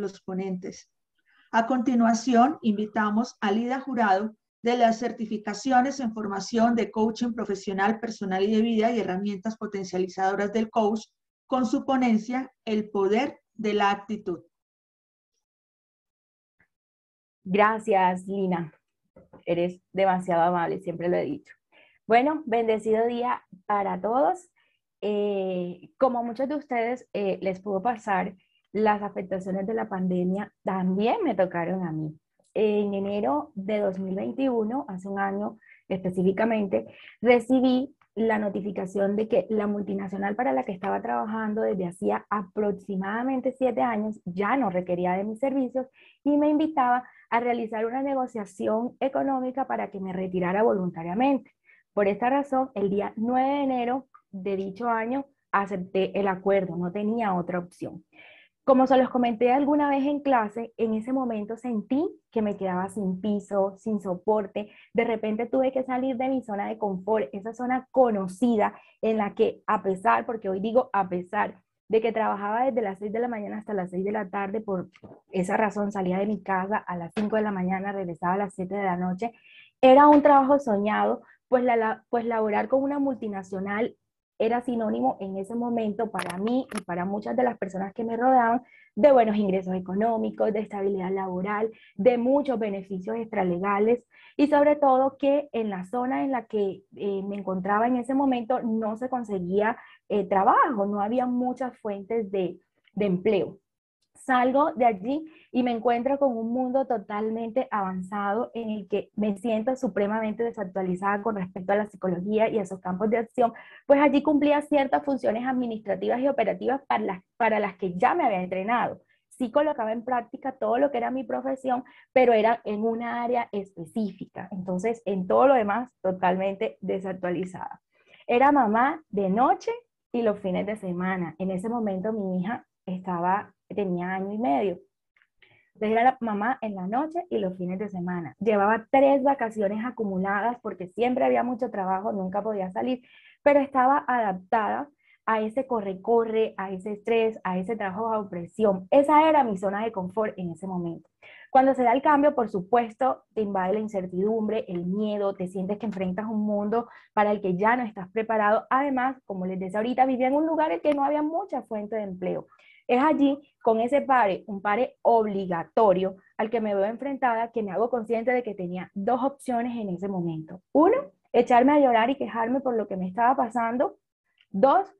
los ponentes. A continuación, invitamos a Lida Jurado de las certificaciones en formación de coaching profesional, personal y de vida y herramientas potencializadoras del coach con su ponencia El poder de la actitud. Gracias, Lina. Eres demasiado amable, siempre lo he dicho. Bueno, bendecido día para todos. Eh, como muchos de ustedes eh, les pudo pasar, las afectaciones de la pandemia también me tocaron a mí. En enero de 2021, hace un año específicamente, recibí la notificación de que la multinacional para la que estaba trabajando desde hacía aproximadamente siete años ya no requería de mis servicios y me invitaba a realizar una negociación económica para que me retirara voluntariamente. Por esta razón, el día 9 de enero de dicho año acepté el acuerdo, no tenía otra opción. Como se los comenté alguna vez en clase, en ese momento sentí que me quedaba sin piso, sin soporte. De repente tuve que salir de mi zona de confort, esa zona conocida en la que a pesar, porque hoy digo a pesar de que trabajaba desde las 6 de la mañana hasta las 6 de la tarde, por esa razón salía de mi casa a las 5 de la mañana, regresaba a las 7 de la noche, era un trabajo soñado, pues, pues laborar con una multinacional era sinónimo en ese momento para mí y para muchas de las personas que me rodeaban de buenos ingresos económicos, de estabilidad laboral, de muchos beneficios extralegales y sobre todo que en la zona en la que eh, me encontraba en ese momento no se conseguía eh, trabajo, no había muchas fuentes de, de empleo salgo de allí y me encuentro con un mundo totalmente avanzado en el que me siento supremamente desactualizada con respecto a la psicología y a esos campos de acción, pues allí cumplía ciertas funciones administrativas y operativas para las, para las que ya me había entrenado. Sí colocaba en práctica todo lo que era mi profesión, pero era en una área específica. Entonces, en todo lo demás, totalmente desactualizada. Era mamá de noche y los fines de semana. En ese momento mi hija estaba tenía año y medio. Entonces era la mamá en la noche y los fines de semana. Llevaba tres vacaciones acumuladas porque siempre había mucho trabajo, nunca podía salir, pero estaba adaptada a ese corre-corre, a ese estrés, a ese trabajo bajo presión. Esa era mi zona de confort en ese momento. Cuando se da el cambio, por supuesto, te invade la incertidumbre, el miedo, te sientes que enfrentas un mundo para el que ya no estás preparado. Además, como les decía ahorita, vivía en un lugar en que no había mucha fuente de empleo. Es allí, con ese pare, un pare obligatorio, al que me veo enfrentada, que me hago consciente de que tenía dos opciones en ese momento. Uno, echarme a llorar y quejarme por lo que me estaba pasando. Dos,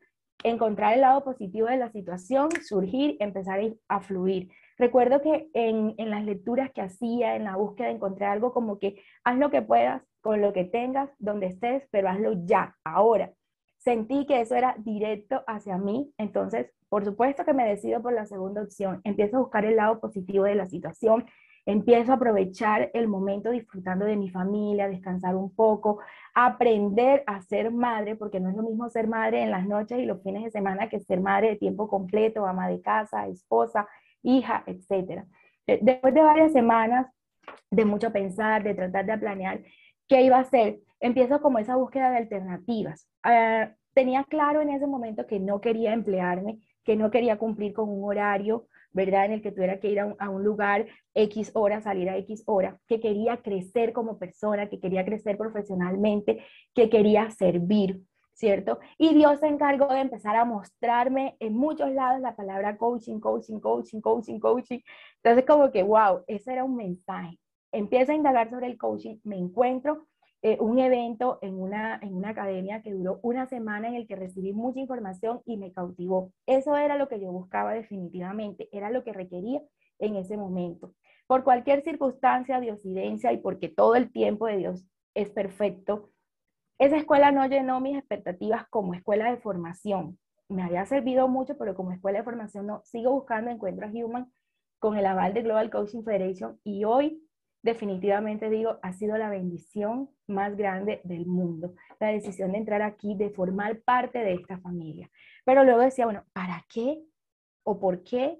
encontrar el lado positivo de la situación, surgir, empezar a fluir. Recuerdo que en, en, las lecturas que hacía, en la búsqueda, encontré algo como que haz lo que puedas, con lo que tengas, donde estés, pero hazlo ya, ahora. Sentí que eso era directo hacia mí, entonces por supuesto que me decido por la segunda opción. Empiezo a buscar el lado positivo de la situación, empiezo a aprovechar el momento disfrutando de mi familia, descansar un poco, aprender a ser madre, porque no es lo mismo ser madre en las noches y los fines de semana que ser madre de tiempo completo, ama de casa, esposa, hija, etc. Después de varias semanas de mucho pensar, de tratar de planear qué iba a hacer, empiezo como esa búsqueda de alternativas. Ah, tenía claro en ese momento que no quería emplearme, que no quería cumplir con un horario, ¿verdad? En el que tuviera que ir a un, lugar X hora, salir a X hora, que quería crecer como persona, que quería crecer profesionalmente, que quería servir, ¿cierto? Y Dios se encargó de empezar a mostrarme en muchos lados la palabra coaching, coaching, coaching, coaching, coaching. Entonces como que, wow, ese era un mensaje. Empiezo a indagar sobre el coaching, me encuentro eh, un evento en una, en una academia que duró una semana en el que recibí mucha información y me cautivó. Eso era lo que yo buscaba definitivamente, era lo que requería en ese momento. Por cualquier circunstancia, diosidencia y porque todo el tiempo de Dios es perfecto, esa escuela no llenó mis expectativas como escuela de formación. Me había servido mucho, pero como escuela de formación no. Sigo buscando Encuentros Human con el aval de Global Coaching Federation y hoy definitivamente digo, ha sido la bendición más grande del mundo, la decisión de entrar aquí, de formar parte de esta familia. Pero luego decía, bueno, ¿para qué o por qué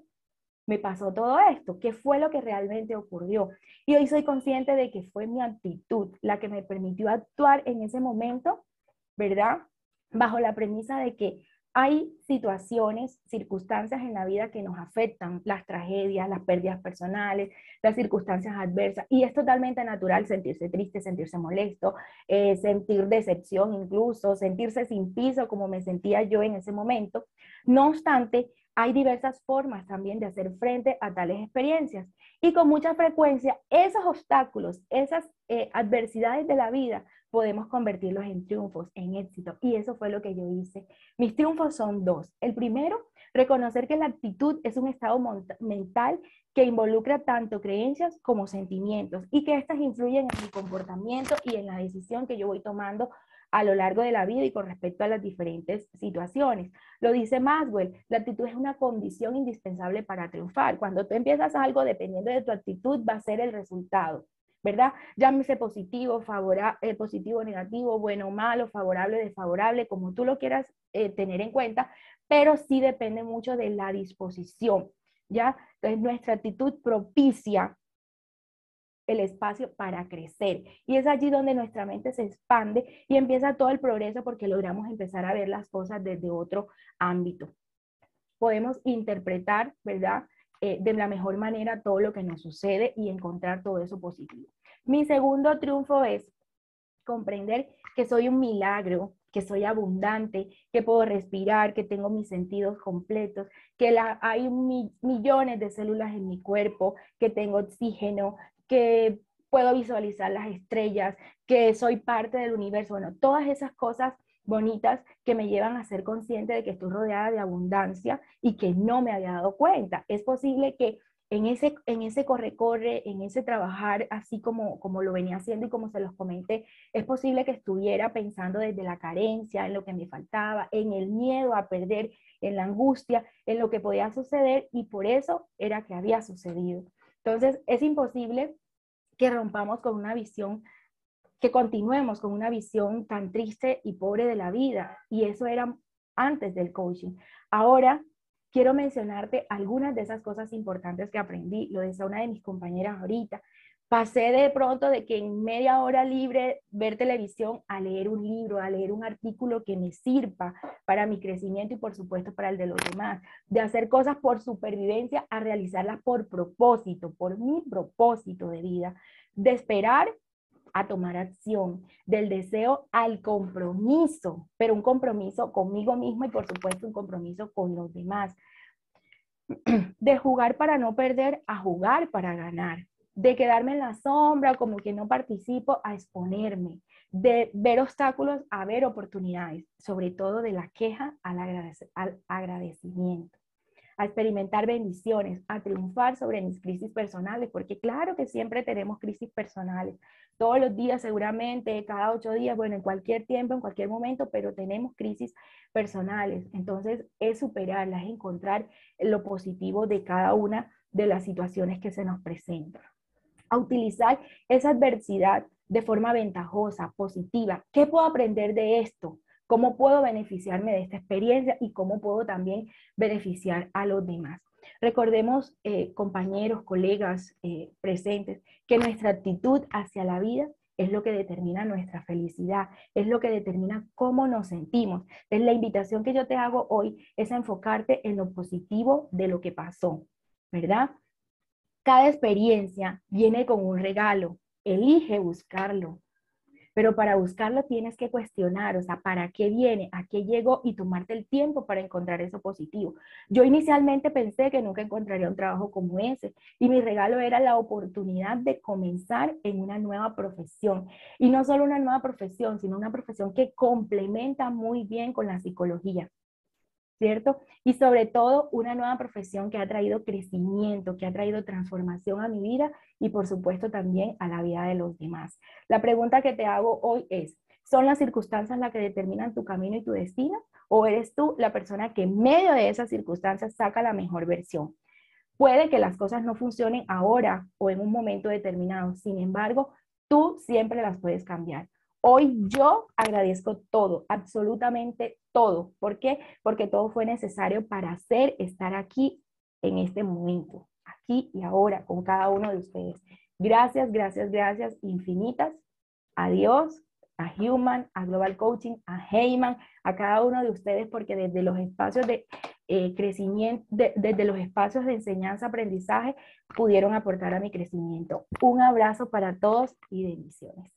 me pasó todo esto? ¿Qué fue lo que realmente ocurrió? Y hoy soy consciente de que fue mi actitud la que me permitió actuar en ese momento, ¿verdad? Bajo la premisa de que hay situaciones, circunstancias en la vida que nos afectan, las tragedias, las pérdidas personales, las circunstancias adversas, y es totalmente natural sentirse triste, sentirse molesto, eh, sentir decepción incluso, sentirse sin piso como me sentía yo en ese momento. No obstante, hay diversas formas también de hacer frente a tales experiencias y con mucha frecuencia esos obstáculos, esas eh, adversidades de la vida podemos convertirlos en triunfos, en éxito. Y eso fue lo que yo hice. Mis triunfos son dos. El primero, reconocer que la actitud es un estado mental que involucra tanto creencias como sentimientos y que éstas influyen en mi comportamiento y en la decisión que yo voy tomando a lo largo de la vida y con respecto a las diferentes situaciones. Lo dice Maxwell, la actitud es una condición indispensable para triunfar. Cuando tú empiezas algo, dependiendo de tu actitud, va a ser el resultado. ¿Verdad? Llámese positivo, favorable, eh, positivo, negativo, bueno, malo, favorable, desfavorable, como tú lo quieras eh, tener en cuenta, pero sí depende mucho de la disposición, ¿ya? Entonces, nuestra actitud propicia el espacio para crecer. Y es allí donde nuestra mente se expande y empieza todo el progreso porque logramos empezar a ver las cosas desde otro ámbito. Podemos interpretar, ¿verdad? Eh, de la mejor manera todo lo que nos sucede y encontrar todo eso positivo. Mi segundo triunfo es comprender que soy un milagro, que soy abundante, que puedo respirar, que tengo mis sentidos completos, que hay millones de células en mi cuerpo, que tengo oxígeno, que puedo visualizar las estrellas, que soy parte del universo. Bueno, todas esas cosas bonitas que me llevan a ser consciente de que estoy rodeada de abundancia y que no me había dado cuenta. Es posible que en ese, en ese corre-corre, en ese trabajar, así como, como lo venía haciendo y como se los comenté, es posible que estuviera pensando desde la carencia, en lo que me faltaba, en el miedo a perder, en la angustia, en lo que podía suceder y por eso era que había sucedido. Entonces, es imposible que rompamos con una visión que continuemos con una visión tan triste y pobre de la vida. Y eso era antes del coaching. Ahora quiero mencionarte algunas de esas cosas importantes que aprendí. Lo decía una de mis compañeras ahorita. Pasé de pronto de que en media hora libre ver televisión a leer un libro, a leer un artículo que me sirva para mi crecimiento y por supuesto para el de los demás. De hacer cosas por supervivencia a realizarlas por propósito, por mi propósito de vida. De esperar a tomar acción, del deseo al compromiso, pero un compromiso conmigo mismo y por supuesto un compromiso con los demás. De jugar para no perder a jugar para ganar. De quedarme en la sombra como que no participo a exponerme. De ver obstáculos a ver oportunidades. Sobre todo de la queja al, al agradecimiento a experimentar bendiciones, a triunfar sobre mis crisis personales, porque claro que siempre tenemos crisis personales, todos los días seguramente, cada ocho días, bueno, en cualquier tiempo, en cualquier momento, pero tenemos crisis personales. Entonces, es superarlas, es encontrar lo positivo de cada una de las situaciones que se nos presentan. A utilizar esa adversidad de forma ventajosa, positiva. ¿Qué puedo aprender de esto? ¿Cómo puedo beneficiarme de esta experiencia y cómo puedo también beneficiar a los demás? Recordemos, eh, compañeros, colegas eh, presentes, que nuestra actitud hacia la vida es lo que determina nuestra felicidad, es lo que determina cómo nos sentimos. Entonces, la invitación que yo te hago hoy es enfocarte en lo positivo de lo que pasó, ¿verdad? Cada experiencia viene con un regalo, elige buscarlo, pero para buscarlo tienes que cuestionar, o sea, ¿para qué viene? ¿A qué llegó? Y tomarte el tiempo para encontrar eso positivo. Yo inicialmente pensé que nunca encontraría un trabajo como ese y mi regalo era la oportunidad de comenzar en una nueva profesión. Y no solo una nueva profesión, sino una profesión que complementa muy bien con la psicología. ¿Cierto? Y sobre todo una nueva profesión que ha traído crecimiento, que ha traído transformación a mi vida y por supuesto también a la vida de los demás. La pregunta que te hago hoy es, ¿son las circunstancias las que determinan tu camino y tu destino? ¿O eres tú la persona que en medio de esas circunstancias saca la mejor versión? Puede que las cosas no funcionen ahora o en un momento determinado, sin embargo, tú siempre las puedes cambiar. Hoy yo agradezco todo, absolutamente todo. ¿Por qué? Porque todo fue necesario para hacer estar aquí en este momento, aquí y ahora con cada uno de ustedes. Gracias, gracias, gracias infinitas. Adiós. a Human, a Global Coaching, a Heyman, a cada uno de ustedes, porque desde los espacios de eh, crecimiento, desde los espacios de enseñanza, aprendizaje, pudieron aportar a mi crecimiento. Un abrazo para todos y bendiciones.